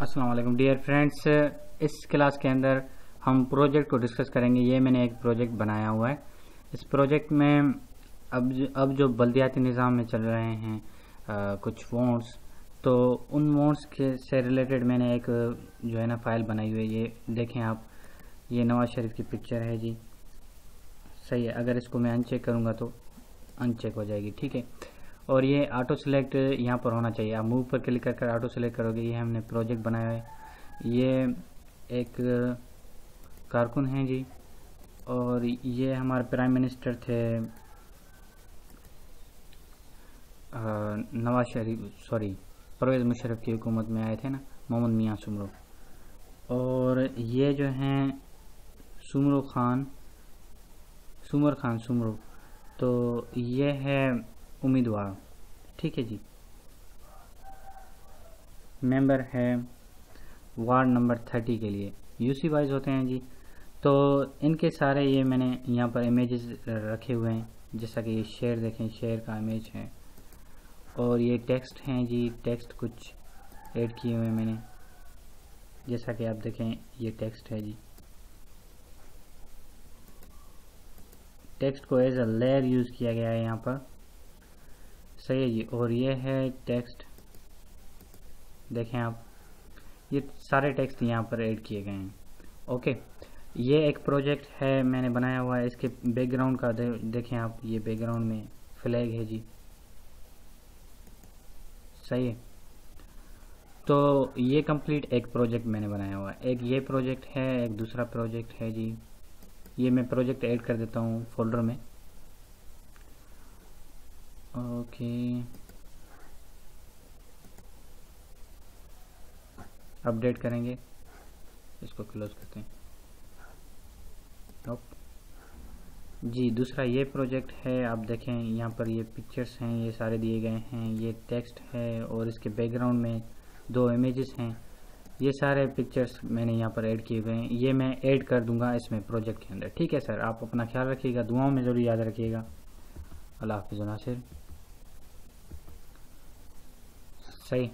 वालेकुम dear friends इस class के अंदर हम प्रोजेक्ट को डिस्कस करेंगे। ये मैंने एक प्रोजेक्ट बनाया हुआ है। इस प्रोजेक्ट में अब अब जो बल्दियाती निज़ाम में चल रहे हैं आ, कुछ वोट्स तो उन वोट्स के से रिलेटेड मैंने एक जो है ना फ़ाइल बनाई हुई है। ये देखें आप ये नवाज़ शरीफ की पिक्चर है जी। सही है अगर इसको मैं अनचेक करूँगा तो अनचेक हो जाएगी ठीक है? और ये ऑटो सेलेक्ट यहाँ पर होना चाहिए। आप मूव पर क्लिक कर ऑटो सेलेक्ट करोगे। ये हमने प्रोजेक्ट बनाया है। ये एक कारकुन हैं जी। और ये हमारे प्राइम मिनिस्टर थे नवाज़ शरीफ सॉरी परवेज़ मुशरफ की हुकूमत में आए थे ना, मोहम्मद मियाँ सुमरो। और ये जो हैं, सुमरो खान, सुमर खान सुमरो। तो ये है उम्मीदवार। ठीक है जी। मेंबर है वार्ड नंबर थर्टी के लिए। यूसी वाइज होते हैं जी। तो इनके सारे ये मैंने यहाँ पर इमेजेस रखे हुए हैं। जैसा कि ये शेयर देखें शेयर का इमेज है। और ये टेक्स्ट हैं जी। टेक्स्ट कुछ ऐड किए हुए मैंने। जैसा कि आप देखें, ये टेक्स्ट है जी। टेक्स्ट को एज अ लेयर यूज़ किया गया है यहाँ पर। सही है जी और ये है टेक्स्ट देखें आप ये सारे टेक्स्ट यहाँ पर ऐड किए गए हैं। ओके ये एक प्रोजेक्ट है मैंने बनाया हुआ है। इसके बैकग्राउंड का दे, देखें आप ये बैकग्राउंड में फ्लैग है जी। सही है। तो ये कंप्लीट एक प्रोजेक्ट मैंने बनाया हुआ है। एक ये प्रोजेक्ट है एक दूसरा प्रोजेक्ट है जी। ये मैं प्रोजेक्ट ऐड कर देता हूँ फोल्डर में। ओके अपडेट करेंगे। इसको क्लोज करते हैं। जी, दूसरा ये प्रोजेक्ट है। आप देखें, यहाँ पर ये पिक्चर्स हैं, ये सारे दिए गए हैं। ये टेक्स्ट है और इसके बैकग्राउंड में दो इमेजेस हैं। ये सारे पिक्चर्स मैंने यहाँ पर ऐड किए हुए हैं। ये मैं ऐड कर दूँगा इसमें प्रोजेक्ट के अंदर। ठीक है सर आप अपना ख्याल रखिएगा, दुआओं में ज़रूर याद रखिएगा। अल्लाह हाफिज़ नासिर सही।